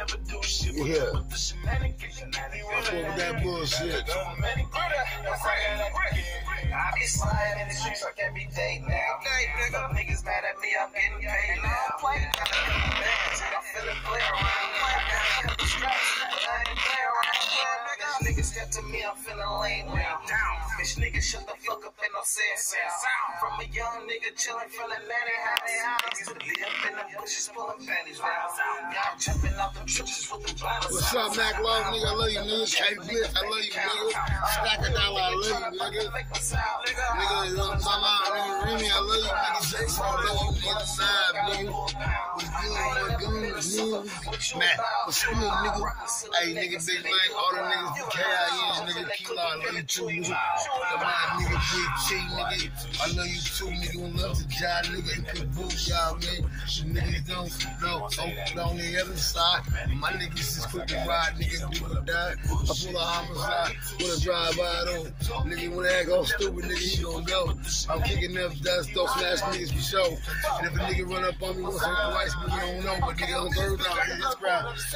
never do shit. Yeah. With the shenanigans. Fuck with that bullshit. I be sliding in the streets like every day Bitch niggas step to me, I'm feeling lame now. Bitch niggas shut the fuck up and no say it sound. From a young nigga chillin' from the nanny house. Used to be up in the bushes pulling panties down. Now I'm jumping out the trenches with the violence. What's up, Mac Love, nigga? I love you, nigga. K Blitz, I love you, nigga. Stack a dollar, I love you, nigga. Nigga, young uh, mama, nigga, Remy, I love you, nigga. Jason, I love you, nigga. Side, nigga. What's good? Mac, what's good, nigga? Hey, nigga, Big Mike, all the niggas, the KINs, nigga, Kila, I love you nigga. The my nigga, Big T, nigga. I love you too, nigga. One love to John, nigga, and Pit Bull, y'all, man. The niggas don't know, oh, on the other side. My niggas is quick to ride, nigga, do or die. I pull a homicide with a drive-by, though. Nigga, when that go stupid, nigga, he gon' go. I'm kicking up dust, don't smash niggas for sure. And if a nigga run up on me once or twice, nigga, I don't know. But nigga, on.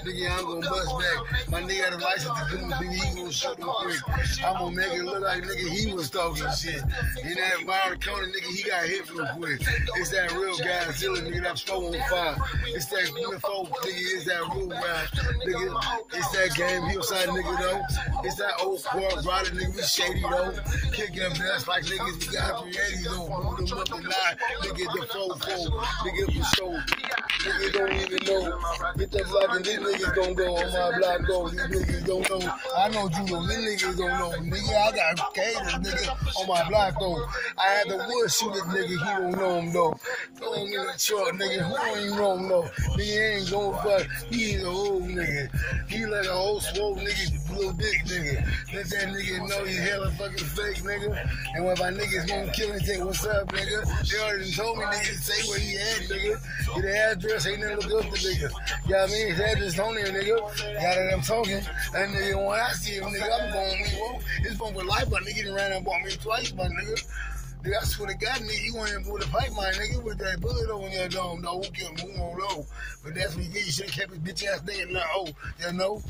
Nigga, I'm gonna bust back. My nigga had a license to do this, nigga, he gonna shoot him quick. I'm gonna make it look like, nigga, he was talking shit. In that Byron County, nigga, he got hit real quick. It's that real guy, Zilla, nigga, that's 415. It's that UFO, nigga, it's that real guy. Nigga, it's that game hillside, nigga, though. It's that old park rider, nigga, we shady, though. Kicking up dust like niggas, we got 380s, though. Move them up and lie. Nigga, the 4 Nigga, for sure. Niggas don't even know. Get the block and these niggas don't go on my block, though. These niggas don't know. I know Judo, these niggas don't know. Nigga, I got caters, nigga, on my block, though. I had the wood shoot this nigga, he don't know him, though. Throw him in the truck, nigga, who don't even know him, though. Nigga ain't going fuck, he is a old nigga. He like a old swole nigga, little dick nigga. Let that nigga know he hella fucking fake, nigga. And when my niggas gonna kill him, say, what's up, nigga? They already told me, nigga, say where he at, nigga. Get the address, ain't nothing look up to nigga. You know I mean? His address on there, nigga. Got it, I'm talking. That nigga, when I see him, nigga, I'm going, me, whoa. Going with life, but nigga done ran up on me twice, my nigga. Nigga, I swear to God, nigga, you went in with a pipe my nigga, with that bullet on your dome. No, who can move on low. But that's what you get. You should have kept his bitch ass in there. Oh, you know?